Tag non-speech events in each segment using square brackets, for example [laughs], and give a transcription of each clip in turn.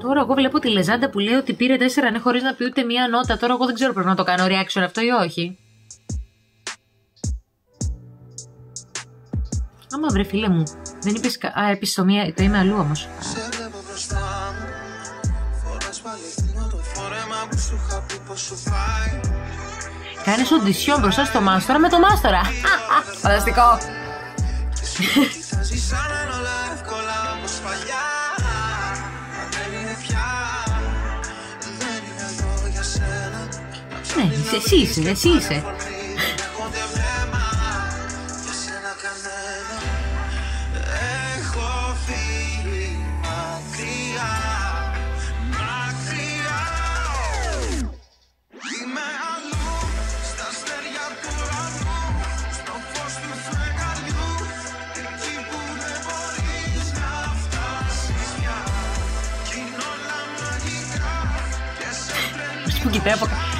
Τώρα εγώ βλέπω τη Λεζάντα που λέει ότι πήρε 4 ναι χωρίς να πει ούτε μία νότα. Τώρα εγώ δεν ξέρω πρέπει να το κάνω reaction αυτό ή όχι. Άμα βρε φίλε μου, δεν είπες... κα- Α, είπες το, μία... το είμαι αλλού όμως. Σε βλέπω μπροστά μου Φοράς πάλι εκείνο το φόρεμα που σου είχα πει πως σου φάει Κάνεις οντισιόν μπροστά στο μάστορα με το μάστορα. [laughs] Φανταστικό. Είσαι- εσύ είσαι, εσύ είσαι. Έχονται βλέμμα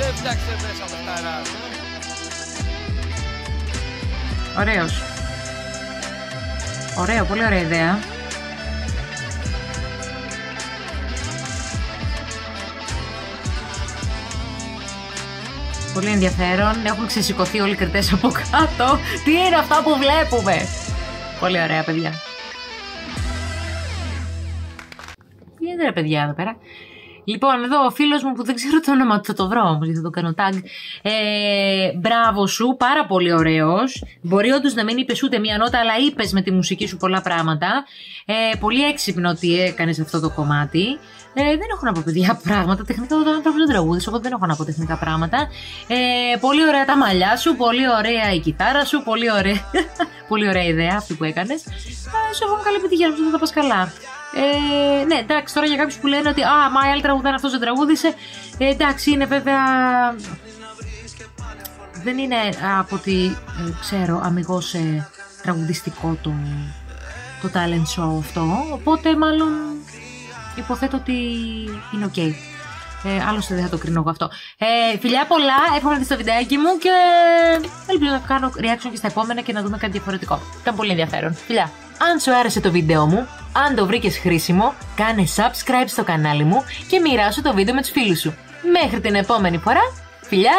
έφτιαξε μέσα το φταράς. Ωραίος. Ωραίο, πολύ ωραία ιδέα. Πολύ ενδιαφέρον. Έχουν ξεσηκωθεί όλοι οι κριτές από κάτω. Τι είναι αυτά που βλέπουμε. Πολύ ωραία, παιδιά. Τι γίνεται, ρε παιδιά, εδώ πέρα; Λοιπόν, εδώ ο φίλος μου που δεν ξέρω το όνομα του, θα το βρω όμως, γιατί θα το κάνω tag. Ε, μπράβο σου, πάρα πολύ ωραίος. Μπορεί όντως να μην είπες ούτε μία νότα, αλλά είπες με τη μουσική σου πολλά πράγματα. Ε, πολύ έξυπνο ότι έκανες αυτό το κομμάτι. Ε, δεν έχω να πω παιδιά πράγματα. Τεχνικά ο άνθρωπος δεν τραγούδι, εγώ δεν έχω να πω τεχνικά πράγματα. Ε, πολύ ωραία τα μαλλιά σου, πολύ ωραία η κιθάρα σου, πολύ ωραία, [laughs] πολύ ωραία ιδέα αυτή που έκανες. Ε, σου εύχομαι καλή επιτυχία, νομίζω θα τα πας καλά. Ε, ναι, εντάξει, τώρα για κάποιους που λένε ότι Α, μα οι άλλοι τραγουδάνε αυτός δεν τραγούδισε. Ε, εντάξει, είναι βέβαια. Δεν είναι από ό,τι ε, ξέρω αμιγώς ε, τραγουδιστικό το, το talent show αυτό. Οπότε μάλλον υποθέτω ότι είναι οκ. Ε, άλλωστε δεν θα το κρίνω εγώ αυτό. Ε, φιλιά πολλά, εύχομαι να δεις το βιντεάκι μου και ελπίζω να κάνω reaction και στα επόμενα και να δούμε κάτι διαφορετικό. Ήταν πολύ ενδιαφέρον. Φιλιά. Αν σου άρεσε το βίντεο μου, αν το βρήκες χρήσιμο, κάνε subscribe στο κανάλι μου και μοιράσου το βίντεο με τους φίλους σου. Μέχρι την επόμενη φορά, φιλιά!